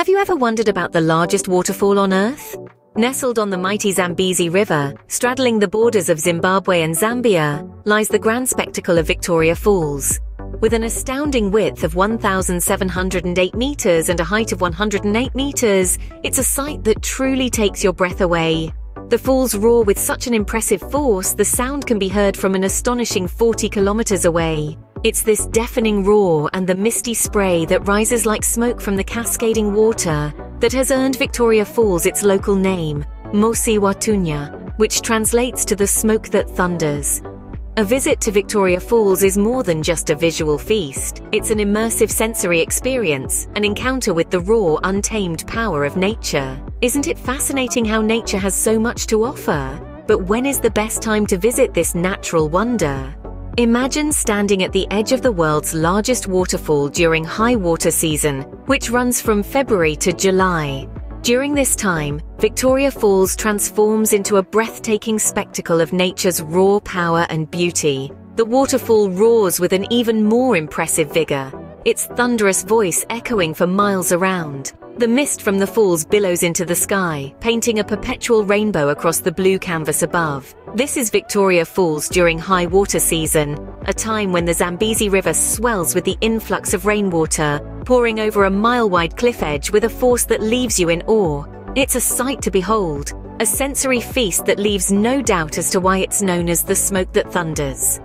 Have you ever wondered about the largest waterfall on Earth? Nestled on the mighty Zambezi River, straddling the borders of Zimbabwe and Zambia, lies the grand spectacle of Victoria Falls. With an astounding width of 1,708 meters and a height of 108 meters, it's a sight that truly takes your breath away. The falls roar with such an impressive force, the sound can be heard from an astonishing 40 kilometers away. It's this deafening roar and the misty spray that rises like smoke from the cascading water that has earned Victoria Falls its local name, Mosi-oa-Tunya, which translates to the smoke that thunders. A visit to Victoria Falls is more than just a visual feast. It's an immersive sensory experience, an encounter with the raw, untamed power of nature. Isn't it fascinating how nature has so much to offer? But when is the best time to visit this natural wonder? Imagine standing at the edge of the world's largest waterfall during high water season, which runs from February to July. During this time, Victoria Falls transforms into a breathtaking spectacle of nature's raw power and beauty. The waterfall roars with an even more impressive vigor, its thunderous voice echoing for miles around. The mist from the falls billows into the sky, painting a perpetual rainbow across the blue canvas above. This is Victoria Falls during high water season, a time when the Zambezi River swells with the influx of rainwater, pouring over a mile-wide cliff edge with a force that leaves you in awe. It's a sight to behold, a sensory feast that leaves no doubt as to why it's known as the smoke that thunders.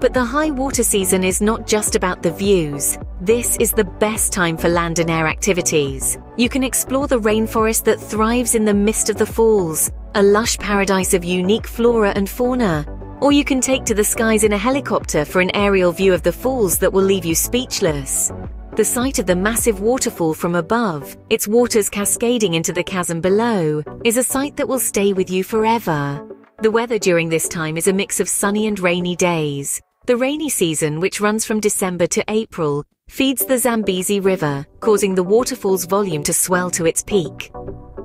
But the high water season is not just about the views. This is the best time for land and air activities. You can explore the rainforest that thrives in the mist of the falls, a lush paradise of unique flora and fauna. Or you can take to the skies in a helicopter for an aerial view of the falls that will leave you speechless. The sight of the massive waterfall from above, its waters cascading into the chasm below, is a sight that will stay with you forever. The weather during this time is a mix of sunny and rainy days. The rainy season, which runs from December to April, feeds the Zambezi River, causing the waterfall's volume to swell to its peak.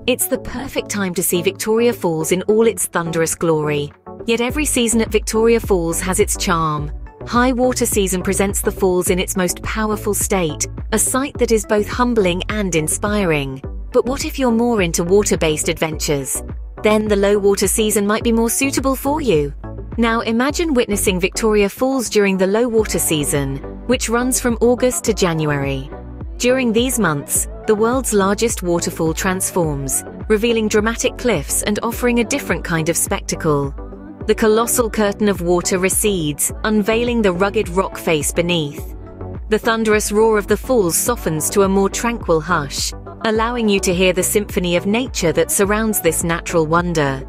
It's the perfect time to see Victoria Falls in all its thunderous glory. Yet every season at Victoria Falls has its charm. High water season presents the falls in its most powerful state, a sight that is both humbling and inspiring. But what if you're more into water-based adventures? Then the low water season might be more suitable for you. Now imagine witnessing Victoria Falls during the low water season, which runs from August to January. During these months, the world's largest waterfall transforms, revealing dramatic cliffs and offering a different kind of spectacle. The colossal curtain of water recedes, unveiling the rugged rock face beneath. The thunderous roar of the falls softens to a more tranquil hush, allowing you to hear the symphony of nature that surrounds this natural wonder.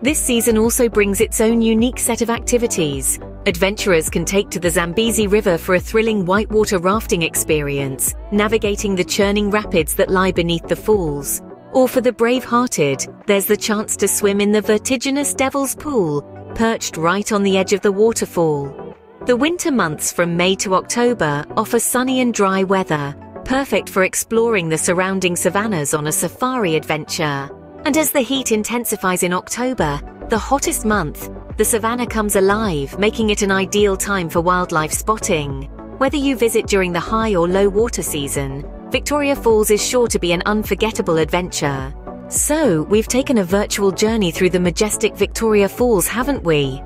This season also brings its own unique set of activities. Adventurers can take to the Zambezi River for a thrilling whitewater rafting experience, navigating the churning rapids that lie beneath the falls. Or for the brave-hearted, there's the chance to swim in the vertiginous Devil's Pool, perched right on the edge of the waterfall. The winter months from May to October offer sunny and dry weather, perfect for exploring the surrounding savannas on a safari adventure. And as the heat intensifies in October, the hottest month, the savannah comes alive, making it an ideal time for wildlife spotting. Whether you visit during the high or low water season, Victoria Falls is sure to be an unforgettable adventure. So, we've taken a virtual journey through the majestic Victoria Falls, haven't we?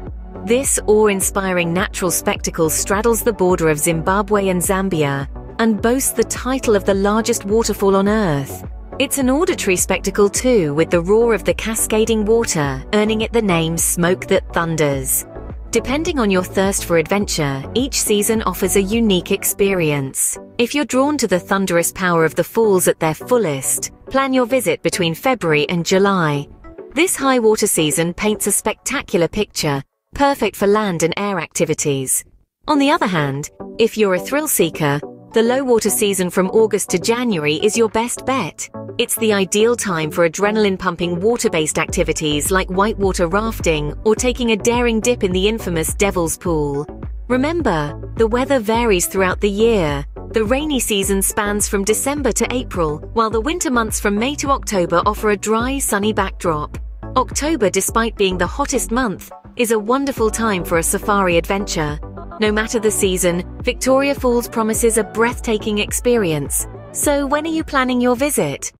This awe-inspiring natural spectacle straddles the border of Zimbabwe and Zambia and boasts the title of the largest waterfall on Earth. It's an auditory spectacle too, with the roar of the cascading water earning it the name Smoke That Thunders. Depending on your thirst for adventure, each season offers a unique experience. If you're drawn to the thunderous power of the falls at their fullest, plan your visit between February and July. This high water season paints a spectacular picture, perfect for land and air activities. On the other hand, if you're a thrill seeker, the low water season from August to January is your best bet. It's the ideal time for adrenaline-pumping water-based activities like whitewater rafting or taking a daring dip in the infamous Devil's Pool. Remember, the weather varies throughout the year. The rainy season spans from December to April, while the winter months from May to October offer a dry, sunny backdrop. October, despite being the hottest month, is a wonderful time for a safari adventure. No matter the season, Victoria Falls promises a breathtaking experience, So when are you planning your visit?